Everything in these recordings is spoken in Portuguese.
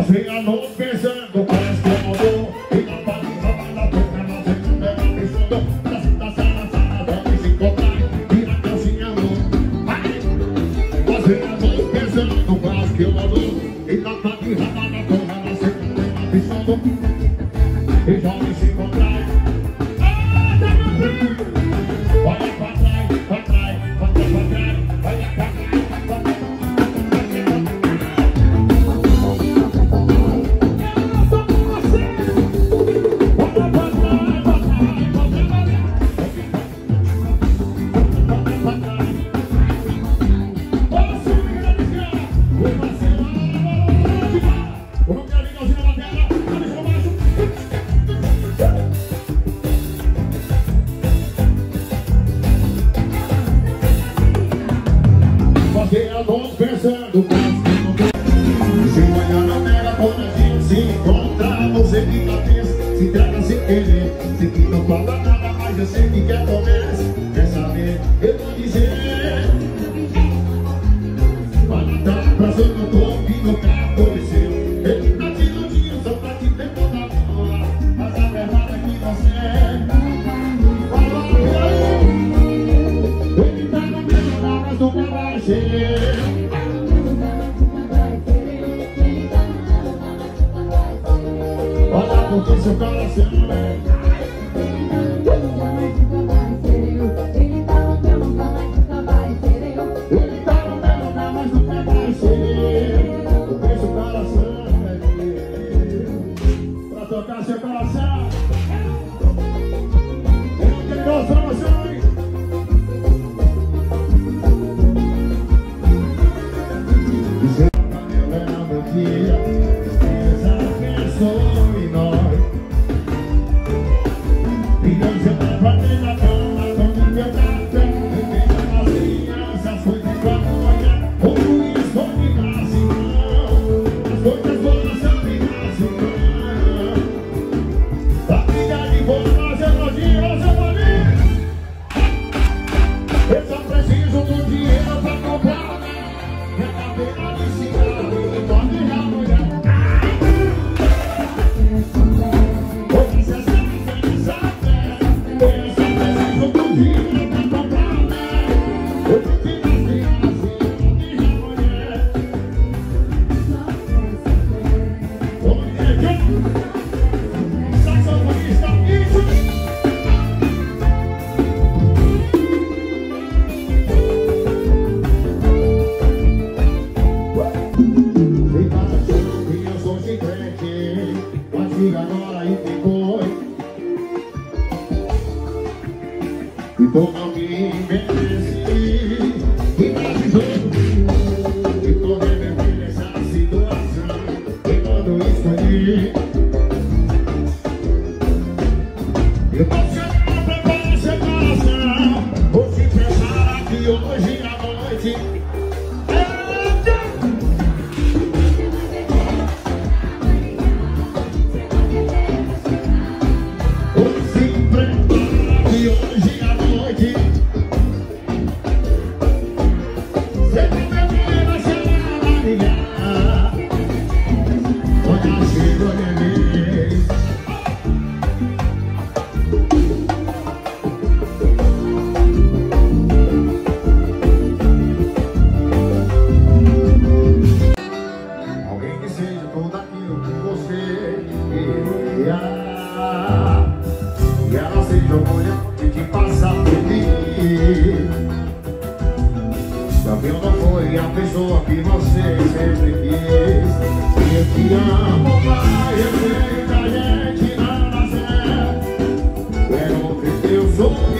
Passei a noite pensando quase que mudou. E na parte da boca na frente dela pensando Da cita sala, sala, vamos se encontrar Vira a calcinha pensando quase que mudou. E na da boca na frente dela pensando E vamos Sei que não falta nada, mas eu sei que quer começar Quer saber? Eu vou dizer. Vai dar pra ser no no carro seu Ele tá te iludindo só pra te ter toda a boa Mas a verdade é que você é. Fala Ele tá no meu mas nunca vai ser Я ты. E ela seja olhando e te passar feliz Também não foi a pessoa que você sempre quis E eu te amo, vai, eu sei que a gente dá certo Quero ver teu sorriso,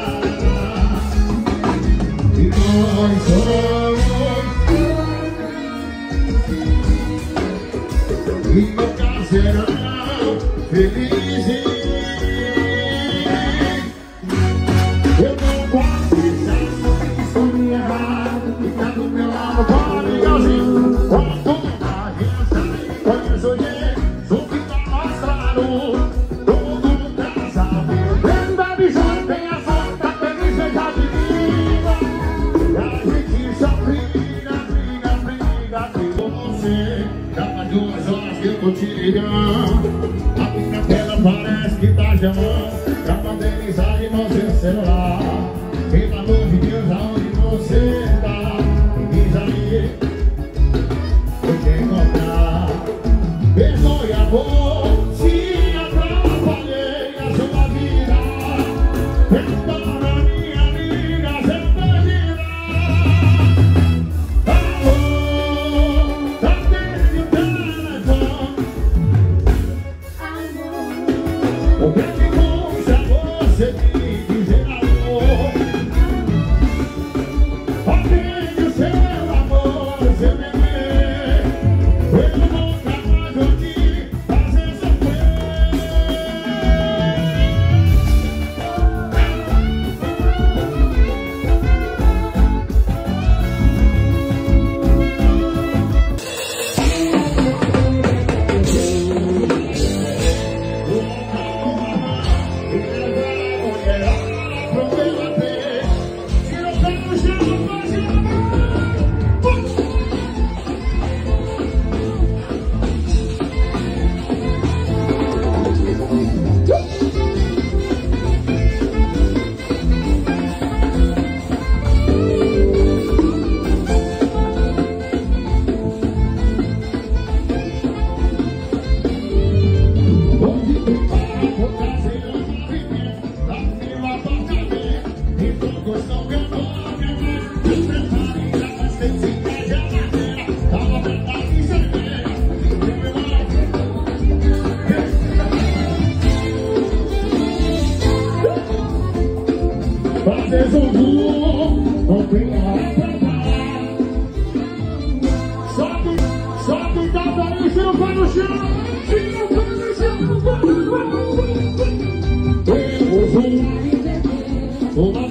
但 discutirá A minha tela parece que tá chamando Pra modernizar e você celular. Pelo amor de Deus, aonde você tá? Me diz aí, vou te encontrar Perdoe a voz Oh,